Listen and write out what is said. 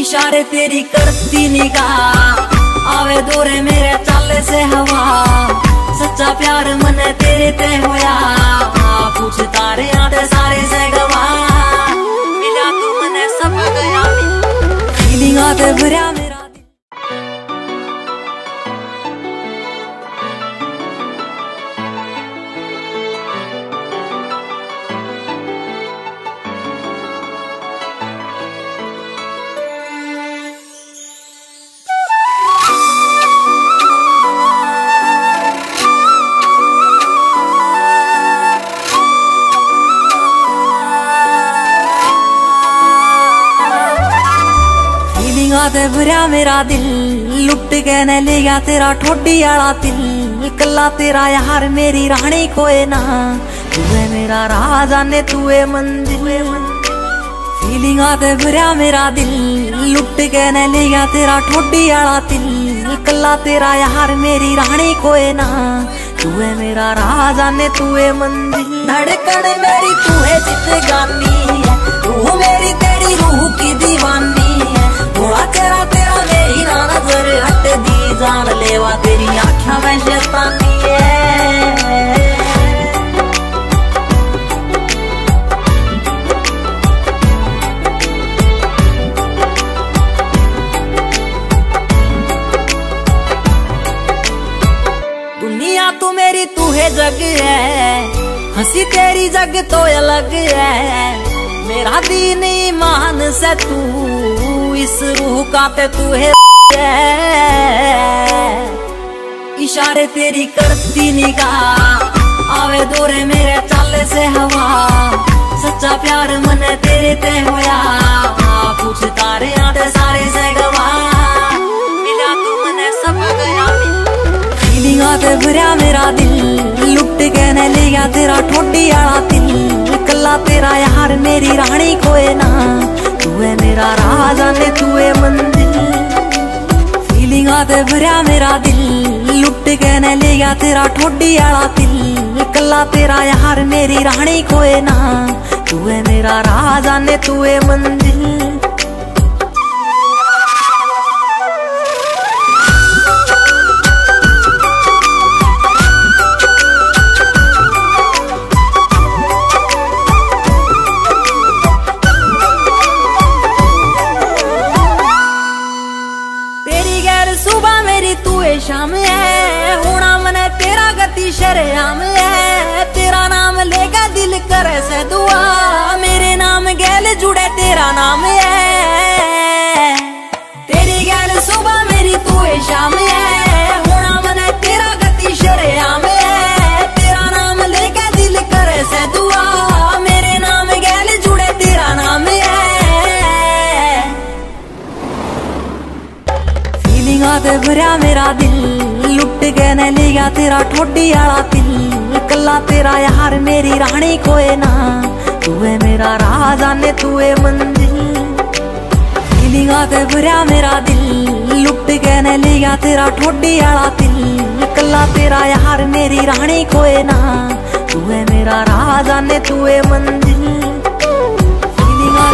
इशारे तेरी करती निगाह। आवे दूरे मेरे चाले से हवा। सच्चा प्यार मन तेरे ते होया। पूछ तारे आते सारे से गवा मिला तू मने सब गया। फीलिंग आते भरया दे भरिया मेरा दिल, लुट के न ले गया तेरा ठोडी आला दिल। कला तेरा यार मेरी रानी कोई ना। तू है मेरा राजा ने तू है मंदिर फीलिंग दे भरिया मेरा दिल, लुट के न ले गया तेरा ठोडी आला दिल। कला तेरा यार मेरी रानी कोई ना। तू है मेरा राजा ने तू है मंदिर धड़कन मेरी तू है जित गान। जग है। हँसी तेरी जग तो अलग है। मेरा दीन ईमान से तू इस रूह का ते तू है। इशारे तेरी करती निगाह। आवे दूरे मेरे चाले से हवा। सच्चा प्यार मन तेरे ते होया। आते सारे से मने मेरा दिल। ने लिया तेरा ठोडी वाला दिल कल्ला तेरा यार मेरी रानी कोए ना तू है मेरा राजा ने तू है मंदिर फीलिंगां ते भरिया मेरा दिल लुट ने लिया तेरा ठोडी वाला दिल कल्ला तेरा यार मेरी रानी कोए ना तू है मेरा राजा ने तू है मंदिर शाम है। होना मने तेरा गति शरेआम है। तेरा नाम लेगा दिल करे से दुआ। मेरे नाम गैल जुड़े, तेरा नाम है। भरिया मेरा दिल, लुट के ने लिया तेरा ठोडी आला दिल कल्ला तेरा यार, मेरी रानी कोए ना। तू है मेरा राजा ने तू है मंदिर फीलिंगां ते भरिया मेरा दिल, लुट के ने लिया तेरा ठोडी आला दिल कला तेरा यार, मेरी रानी कोए ना। तू है मेरा राजा ने तू है मंदिर फीलिंगां